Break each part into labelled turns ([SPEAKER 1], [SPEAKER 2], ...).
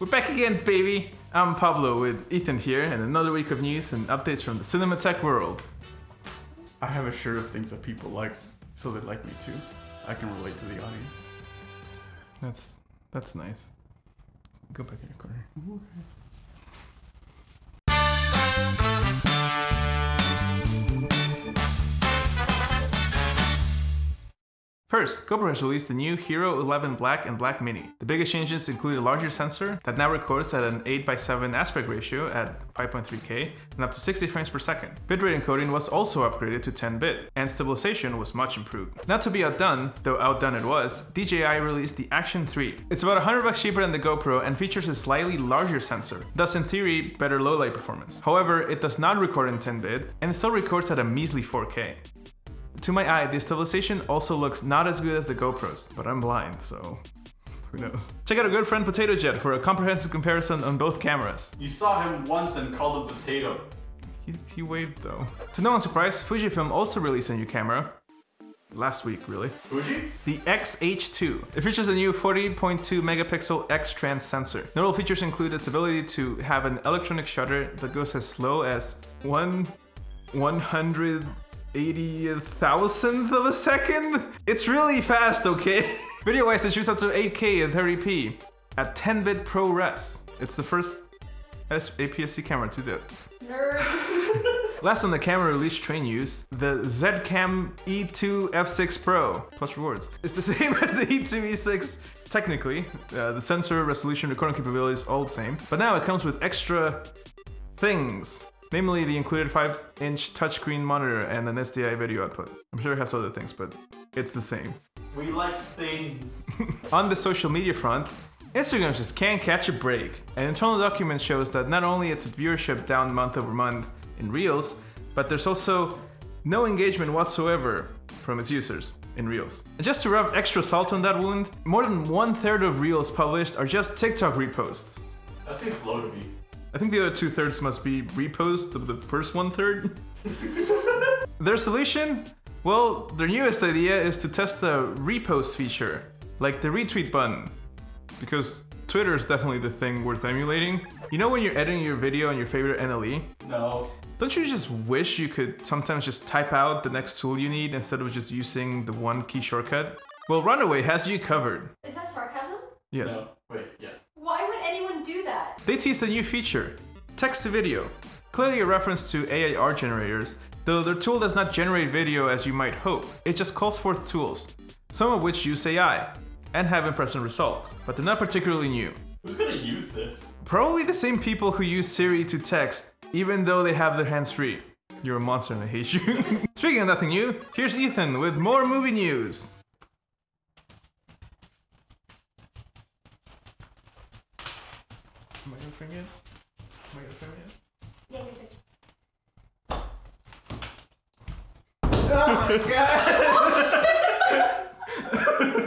[SPEAKER 1] We're back again, baby. I'm Pablo with Ethan here, and another week of news and updates from the cinema tech world.
[SPEAKER 2] I have a shirt of things that people like, so they like me too. I can relate to the audience.
[SPEAKER 1] That's that's nice. Go back in your corner. First, GoPro has released the new Hero 11 Black and Black Mini. The biggest changes include a larger sensor that now records at an 8x7 aspect ratio at 5.3K and up to 60 frames per second. Bitrate encoding was also upgraded to 10-bit, and stabilization was much improved. Not to be outdone, though outdone it was, DJI released the Action 3. It's about 100 bucks cheaper than the GoPro and features a slightly larger sensor, thus in theory better low light performance. However, it does not record in 10-bit and it still records at a measly 4K. To my eye, the stabilization also looks not as good as the GoPros, but I'm blind, so who knows. Check out our good friend Potato Jet for a comprehensive comparison on both cameras.
[SPEAKER 3] You saw him once and called him potato.
[SPEAKER 1] He, he waved though. To no one's surprise, Fujifilm also released a new camera. Last week, really.
[SPEAKER 3] Fuji?
[SPEAKER 1] The XH2. It features a new 40.2 megapixel X-Trans sensor. Notable features include its ability to have an electronic shutter that goes as slow as one 100 80 thousandth of a second? It's really fast, okay? Video wise, it shoots up to 8K and 30p at 10 bit ProRes. It's the first S- APS-C camera to do it.
[SPEAKER 4] Nerd.
[SPEAKER 1] Last on the camera release train use, the Zcam E2 F6 Pro plus rewards. It's the same as the E E2 E6 technically. Uh, the sensor, resolution, recording capabilities all the same, but now it comes with extra things. Namely, the included 5-inch touchscreen monitor and an SDI video output. I'm sure it has other things, but it's the same.
[SPEAKER 3] We like things.
[SPEAKER 1] On the social media front, Instagram just can't catch a break. An internal document shows that not only is its viewership down month over month in Reels, but there's also no engagement whatsoever from its users in Reels. And just to rub extra salt on that wound, more than one third of Reels published are just TikTok reposts.
[SPEAKER 3] That seems low to me.
[SPEAKER 1] I think the other two thirds must be reposts of the first one third. Their solution? Well, their newest idea is to test the repost feature, like the retweet button. Because Twitter is definitely the thing worth emulating. You know when you're editing your video on your favorite NLE?
[SPEAKER 3] No.
[SPEAKER 1] Don't you just wish you could sometimes just type out the next tool you need instead of just using the one key shortcut? Well, Runway has you covered.
[SPEAKER 4] Is that sarcasm?
[SPEAKER 1] Yes.
[SPEAKER 3] No. Wait, yes.
[SPEAKER 4] Why would anyone do that?
[SPEAKER 1] They teased a new feature text to video. Clearly a reference to AI art generators, though their tool does not generate video as you might hope. It just calls forth tools, some of which use AI and have impressive results, but they're not particularly new.
[SPEAKER 3] Who's gonna use this?
[SPEAKER 1] Probably the same people who use Siri to text, even though they have their hands free. You're a monster and I hate you. Speaking of nothing new, here's Ethan with more movie news. Am I gonna film it? Am I gonna film it?
[SPEAKER 4] Yeah, you're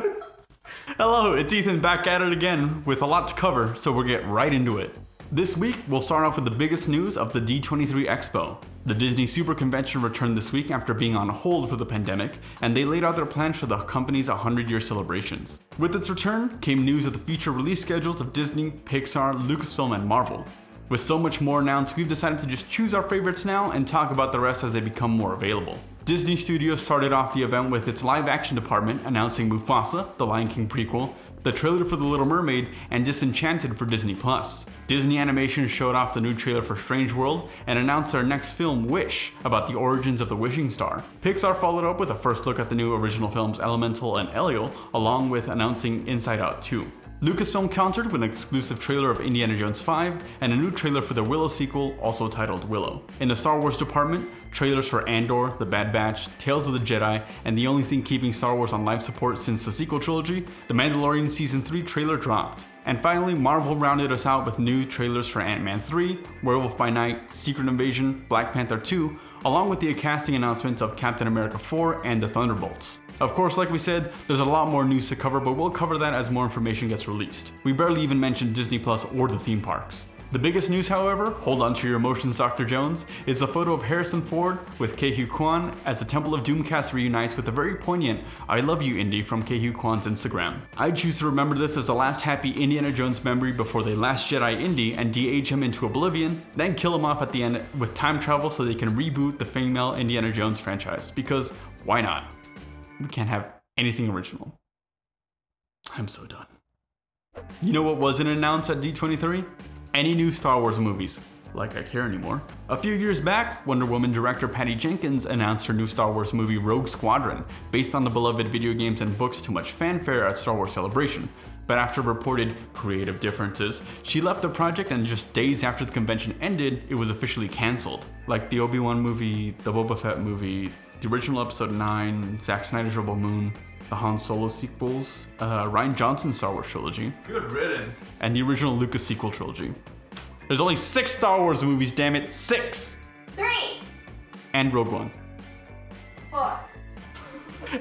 [SPEAKER 4] good.
[SPEAKER 3] Hello, it's Ethan back at it again with a lot to cover, so we'll get right into it. This week, we'll start off with the biggest news of the D23 Expo. The Disney Super Convention returned this week after being on hold for the pandemic, and they laid out their plans for the company's 100 year celebrations. With its return came news of the future release schedules of Disney, Pixar, Lucasfilm, and Marvel. With so much more announced, we've decided to just choose our favorites now and talk about the rest as they become more available. Disney Studios started off the event with its live action department announcing Mufasa, the Lion King prequel, the trailer for The Little Mermaid, and Disenchanted for Disney Plus. Disney Animation showed off the new trailer for Strange World and announced their next film, Wish, about the origins of the wishing star. Pixar followed up with a first look at the new original films Elemental and Elio, along with announcing Inside Out 2. Lucasfilm countered with an exclusive trailer of Indiana Jones 5 and a new trailer for the Willow sequel, also titled Willow. In the Star Wars department, trailers for Andor, The Bad Batch, Tales of the Jedi, and the only thing keeping Star Wars on life support since the sequel trilogy, The Mandalorian Season 3 trailer dropped. And finally, Marvel rounded us out with new trailers for Ant-Man 3, Werewolf by Night, Secret Invasion, Black Panther 2, along with the casting announcements of Captain America 4 and the Thunderbolts. Of course, like we said, there's a lot more news to cover, but we'll cover that as more information gets released. We barely even mentioned Disney Plus or the theme parks. The biggest news, however, hold on to your emotions, Dr. Jones, is a photo of Harrison Ford with Ke Huy Quan as the Temple of Doomcast reunites with a very poignant I love you Indy from Ke Huy Quan's Instagram. I choose to remember this as the last happy Indiana Jones memory before they last Jedi Indy and de-age him into oblivion, then kill him off at the end with time travel so they can reboot the female Indiana Jones franchise. Because why not? We can't have anything original. I'm so done. You know what wasn't announced at D23? Any new Star Wars movies. Like I care anymore. A few years back, Wonder Woman director Patty Jenkins announced her new Star Wars movie Rogue Squadron, based on the beloved video games and books to much fanfare at Star Wars Celebration. But after reported creative differences, she left the project and just days after the convention ended, it was officially cancelled. Like the Obi-Wan movie, the Boba Fett movie, the original episode 9, Zack Snyder's Rebel Moon, the Han Solo sequels, uh, Rian Johnson's Star Wars trilogy,
[SPEAKER 1] Good riddance.
[SPEAKER 3] and the original Lucas sequel trilogy. There's only six Star Wars movies, damn it, six!
[SPEAKER 4] Three.
[SPEAKER 3] And Rogue One.
[SPEAKER 4] Four.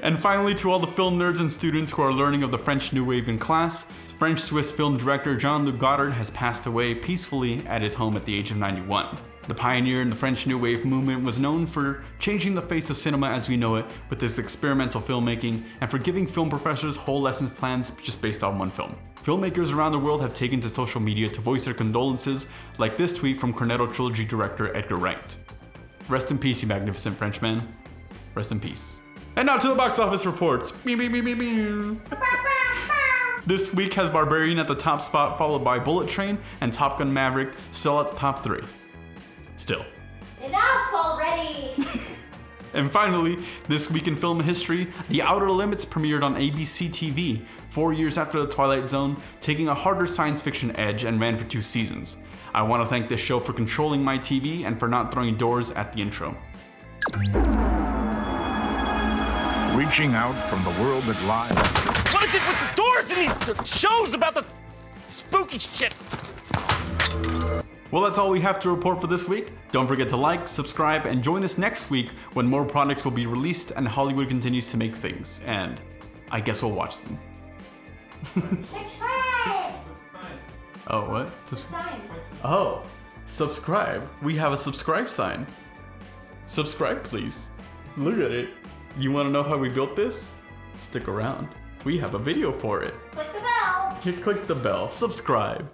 [SPEAKER 3] And finally, to all the film nerds and students who are learning of the French New Wave in class, French Swiss film director Jean Luc Godard has passed away peacefully at his home at the age of 91. The pioneer in the French New Wave movement was known for changing the face of cinema as we know it with his experimental filmmaking and for giving film professors whole lesson plans just based on one film. Filmmakers around the world have taken to social media to voice their condolences, like this tweet from Cornetto Trilogy director Edgar Wright. Rest in peace, you magnificent Frenchman. Rest in peace. And now to the box office reports. This week has Barbarian at the top spot, followed by Bullet Train and Top Gun Maverick, still at the top three. Still.
[SPEAKER 4] Enough already.
[SPEAKER 3] And finally, this week in film history, The Outer Limits premiered on ABC TV, four years after The Twilight Zone, taking a harder science fiction edge and ran for two seasons. I want to thank this show for controlling my TV and for not throwing doors at the intro.
[SPEAKER 5] Reaching out from the world that lies.
[SPEAKER 6] What is it with the doors in these shows about the spooky shit?
[SPEAKER 3] Well, that's all we have to report for this week. Don't forget to like, subscribe, and join us next week when more products will be released and Hollywood continues to make things. And I guess we'll watch them.
[SPEAKER 4] Subscribe.
[SPEAKER 3] Oh, what? Subs-
[SPEAKER 4] Sign.
[SPEAKER 3] oh, subscribe. We have a subscribe sign. Subscribe, please. Look at it. You want to know how we built this? Stick around. We have a video for it.
[SPEAKER 4] Click the bell.
[SPEAKER 3] Click the bell. Subscribe.